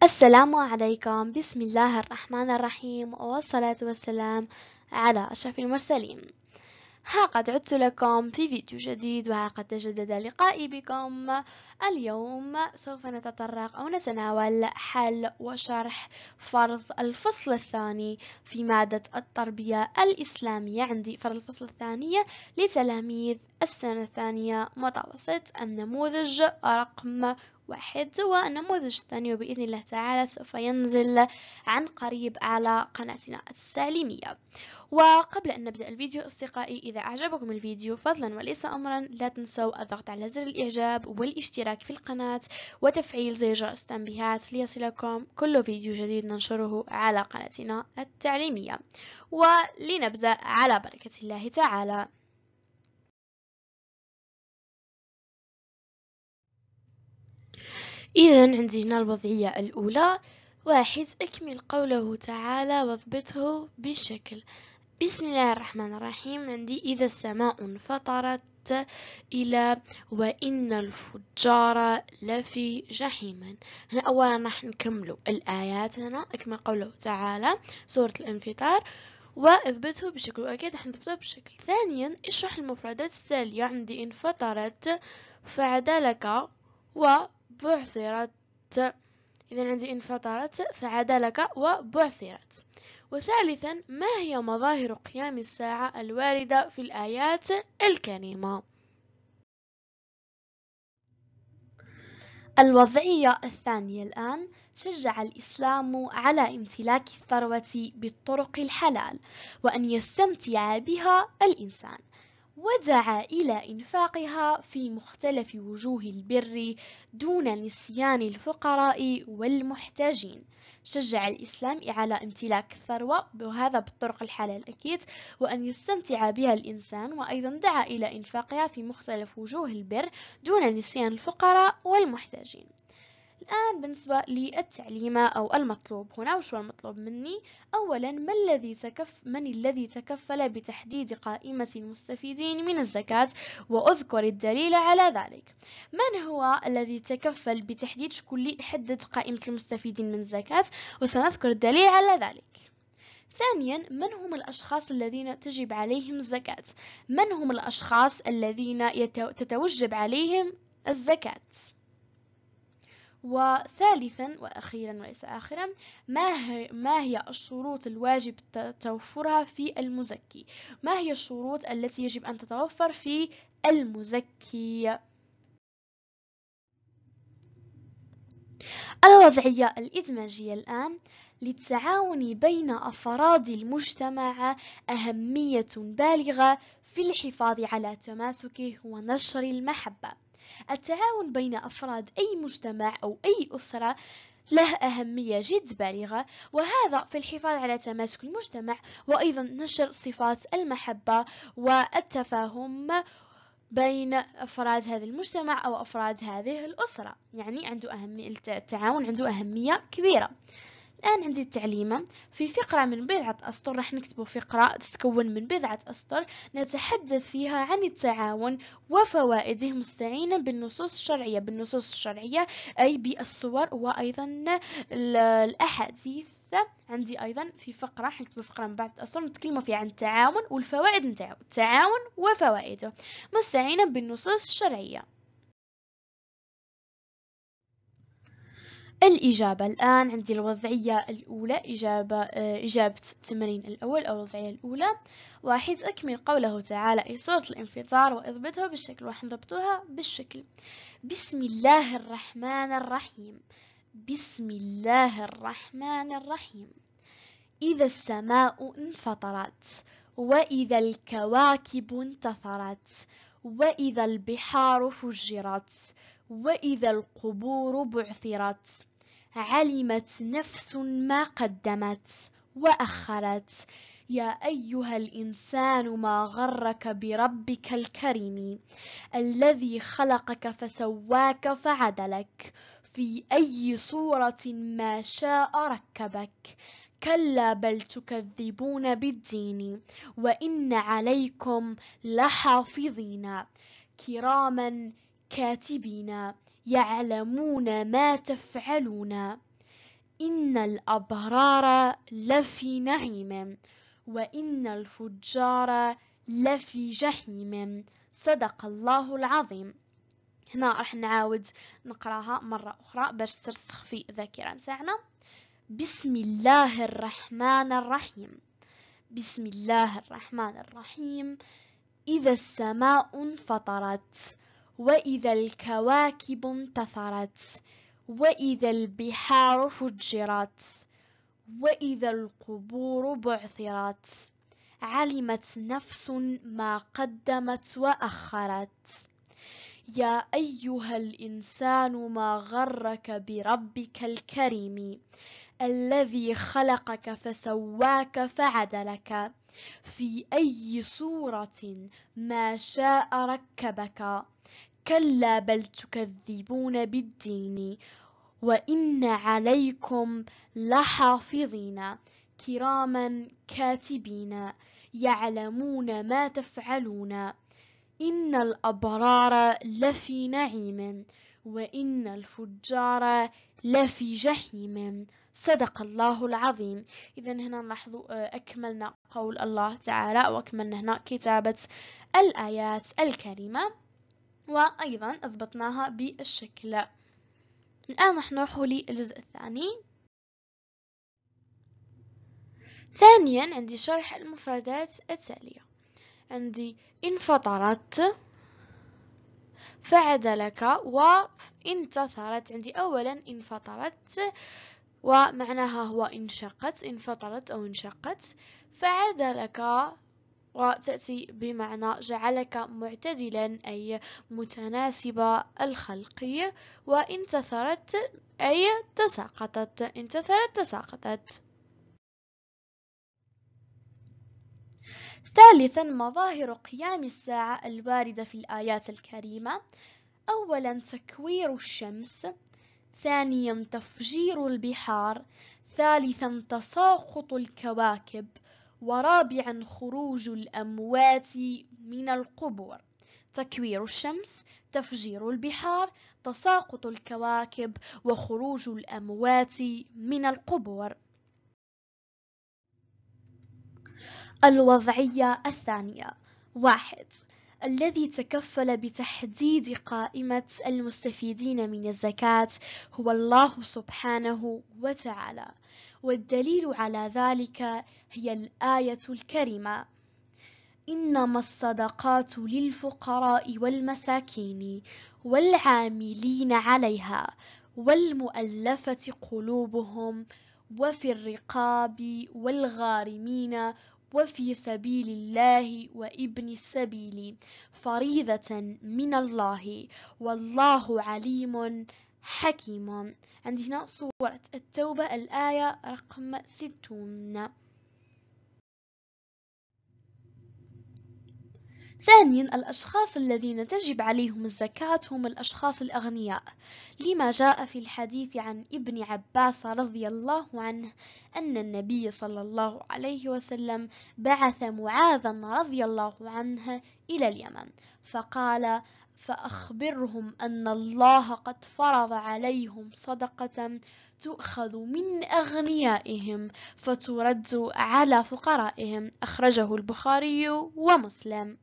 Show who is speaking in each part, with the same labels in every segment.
Speaker 1: السلام عليكم. بسم الله الرحمن الرحيم. والصلاة والسلام على أشرف المرسلين. ها قد عدت لكم في فيديو جديد وها قد تجدد لقائي بكم. اليوم سوف نتطرق أو نتناول حل وشرح فرض الفصل الثاني في مادة التربية الإسلامية. عندي فرض الفصل الثانية لتلاميذ السنة الثانية متوسط. النموذج رقم واحد والنموذج الثاني وبإذن الله تعالى سوف ينزل عن قريب على قناتنا التعليمية وقبل أن نبدأ الفيديو أصدقائي إذا أعجبكم الفيديو فضلا وليس أمرا لا تنسوا الضغط على زر الإعجاب والاشتراك في القناة وتفعيل زر جرس التنبيهات ليصلكم كل فيديو جديد ننشره على قناتنا التعليمية. ولنبدأ على بركة الله تعالى. إذا عندي هنا الوضعية الأولى. واحد أكمل قوله تعالى واضبطه بالشكل. بسم الله الرحمن الرحيم. عندي إذا السماء انفطرت إلى وإن الفجار لفي جحيم. هنا أولا راح نكملوا الآيات. هنا أكمل قوله تعالى سورة الانفطار. واثبته بشكل وأكيد راح نثبته بشكل ثانيا اشرح المفردات التالية. عندي انفطرت فعدلك و بعثرت. إذا عندي انفطرت فعدلك وبعثرت. وثالثا ما هي مظاهر قيام الساعة الواردة في الآيات الكريمة؟ الوضعية الثانية الآن شجع الإسلام على امتلاك الثروة بالطرق الحلال وأن يستمتع بها الإنسان. ودعا إلى إنفاقها في مختلف وجوه البر دون نسيان الفقراء والمحتاجين. شجع الإسلام على امتلاك الثروة وهذا بالطرق الحلال أكيد وأن يستمتع بها الإنسان وأيضا دعا إلى إنفاقها في مختلف وجوه البر دون نسيان الفقراء والمحتاجين. الآن بالنسبة للتعليم أو المطلوب. هنا وشو المطلوب مني؟ أولا ما الذي تكف من الذي تكفل بتحديد قائمة المستفيدين من الزكاة؟ وأذكر الدليل على ذلك. من هو الذي تكفل بتحديد اللي حدد قائمة المستفيدين من الزكاة؟ وسنذكر الدليل على ذلك. ثانيا من هم الأشخاص الذين تجب عليهم الزكاة؟ من هم الأشخاص الذين تتوجب عليهم الزكاة؟ وثالثا وأخيرا وليس آخرا ما هي, ما هي الشروط الواجب توفرها في المزكي؟ ما هي الشروط التي يجب أن تتوفر في المزكي؟ الوضعية الإدماجية الآن للتعاون بين أفراد المجتمع أهمية بالغة في الحفاظ على تماسكه ونشر المحبة. التعاون بين أفراد أي مجتمع أو أي أسرة له أهمية جد بالغة وهذا في الحفاظ على تماسك المجتمع وأيضا نشر صفات المحبة والتفاهم بين أفراد هذا المجتمع أو أفراد هذه الأسرة. يعني عنده أهمية التعاون عنده أهمية كبيرة. الآن عندي التعليمة في فقرة من بضعة أسطر راح نكتب فقرة تتكون من بضعة أسطر نتحدث فيها عن التعاون وفوائده مستعينا بالنصوص الشرعية. بالنصوص الشرعية أي بالصور وأيضا الأحاديث. عندي أيضا في فقرة حنكتب فقرة من بعد أسطر نتكلم فيها عن التعاون والفوائد نتاعو التعاون وفوائده مستعينا بالنصوص الشرعية. الإجابة الآن عندي الوضعية الأولى إجابة إجابة التمرين الأول أو الوضعية الأولى. واحد أكمل قوله تعالى أي سورة الانفطار واضبطها بالشكل واحد نضبطها بالشكل. بسم الله الرحمن الرحيم. بسم الله الرحمن الرحيم. إذا السماء انفطرت وإذا الكواكب انتثرت وإذا البحار فجرت وإذا القبور بعثرت. علمت نفس ما قدمت وأخرت. يا أيها الإنسان ما غرك بربك الكريم الذي خلقك فسواك فعدلك. في أي صورة ما شاء ركبك. كلا بل تكذبون بالدين وإن عليكم لحافظين. كراما كاتبين يعلمون ما تفعلون. إن الأبرار لفي نعيم وإن الفجار لفي جحيم. صدق الله العظيم. هنا راح نعاود نقراها مرة أخرى باش ترسخ في الذاكرة نتاعنا. بسم الله الرحمن الرحيم. بسم الله الرحمن الرحيم. إذا السماء انفطرت وإذا الكواكب انتثرت وإذا البحار فجرت وإذا القبور بعثرت. علمت نفس ما قدمت وأخرت. يا أيها الإنسان ما غرك بربك الكريم الذي خلقك فسواك فعدلك. في أي صورة ما شاء ركبك. كلا بل تكذبون بالدين وإن عليكم لحافظين كراما كاتبين يعلمون ما تفعلون. إن الأبرار لفي نعيم وإن الفجار لفي جحيم. صدق الله العظيم. إذا هنا نلاحظ أكملنا قول الله تعالى وأكملنا هنا كتابة الآيات الكريمة. وأيضا أضبطناها بالشكل. الآن راح نروح للجزء الثاني. ثانيا عندي شرح المفردات التالية. عندي انفطرت فعدلك وانتصرت عندي أولا انفطرت ومعناها هو انشقت انفطرت أو انشقت فعدلك وتأتي بمعنى جعلك معتدلا أي متناسب الخلق وانتثرت أي تساقطت. انتثرت تساقطت. ثالثا مظاهر قيام الساعة الواردة في الآيات الكريمة. أولا تكوير الشمس. ثانيا تفجير البحار. ثالثا تساقط الكواكب. ورابعا خروج الأموات من القبور. تكوير الشمس تفجير البحار تساقط الكواكب وخروج الأموات من القبور. الوضعية الثانية. واحد. الذي تكفل بتحديد قائمة المستفيدين من الزكاة هو الله سبحانه وتعالى. والدليل على ذلك هي الآية الكريمة. إنما الصدقات للفقراء والمساكين والعاملين عليها والمؤلفة قلوبهم وفي الرقاب والغارمين وفي سبيل الله وابن السبيل فريضة من الله. والله عليم حكيم. عندي هنا سورة التوبة الآية رقم ستون. ثانيا الأشخاص الذين تجب عليهم الزكاة هم الأشخاص الأغنياء. لما جاء في الحديث عن ابن عباس رضي الله عنه أن النبي صلى الله عليه وسلم بعث معاذا رضي الله عنه إلى اليمن. فقال فأخبرهم أن الله قد فرض عليهم صدقة تؤخذ من أغنيائهم فترد على فقرائهم. أخرجه البخاري ومسلم.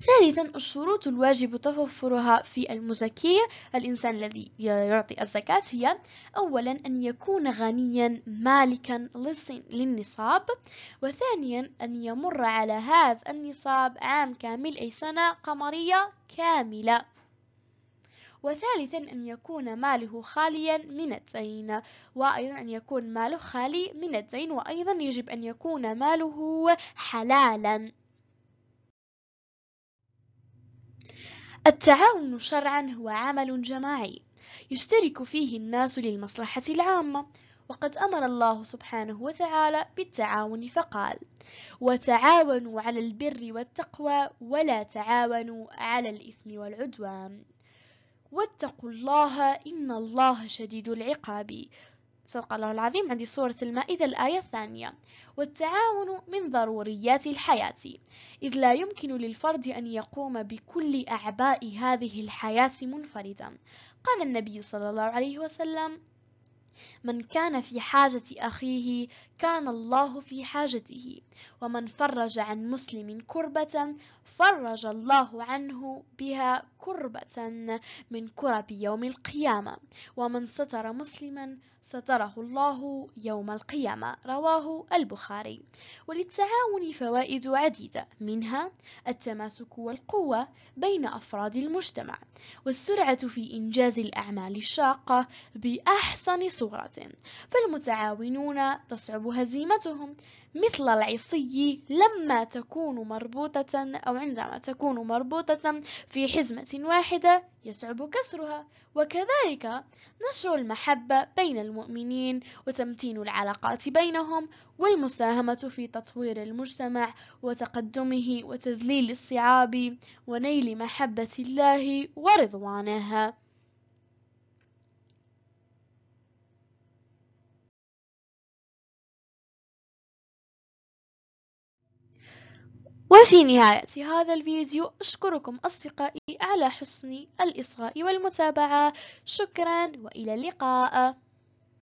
Speaker 1: ثالثا الشروط الواجب توفرها في المزكية. الإنسان الذي يعطي الزكاة هي أولا أن يكون غنيا مالكا للنصاب. وثانيا أن يمر على هذا النصاب عام كامل أي سنة قمرية كاملة. وثالثا أن يكون ماله خاليا من الدين وأيضا أن يكون ماله خالي من الدين وأيضا يجب أن يكون ماله حلالا. التعاون شرعا هو عمل جماعي يشترك فيه الناس للمصلحة العامة وقد أمر الله سبحانه وتعالى بالتعاون فقال وتعاونوا على البر والتقوى ولا تعاونوا على الإثم والعدوان. واتقوا الله إن الله شديد العقاب. صدق الله العظيم. عندي سورة المائدة الآية الثانية. والتعاون من ضروريات الحياة. إذ لا يمكن للفرد أن يقوم بكل أعباء هذه الحياة منفردا. قال النبي صلى الله عليه وسلم من كان في حاجة أخيه كان الله في حاجته. ومن فرج عن مسلم كربة فرج الله عنه بها كربة من كرب يوم القيامة. ومن ستر مسلما ستره الله يوم القيامة. رواه البخاري. وللتعاون فوائد عديدة. منها التماسك والقوة بين أفراد المجتمع. والسرعة في إنجاز الأعمال الشاقة بأحسن صورة. فالمتعاونون تصعب هزيمتهم مثل العصي لما تكون مربوطة أو عندما تكون مربوطة في حزمة واحدة يصعب كسرها. وكذلك نشر المحبة بين المؤمنين وتمتين العلاقات بينهم والمساهمة في تطوير المجتمع وتقدمه وتذليل الصعاب ونيل محبة الله ورضوانها وفي نهاية هذا الفيديو أشكركم أصدقائي على حسن الإصغاء والمتابعة. شكرا وإلى اللقاء.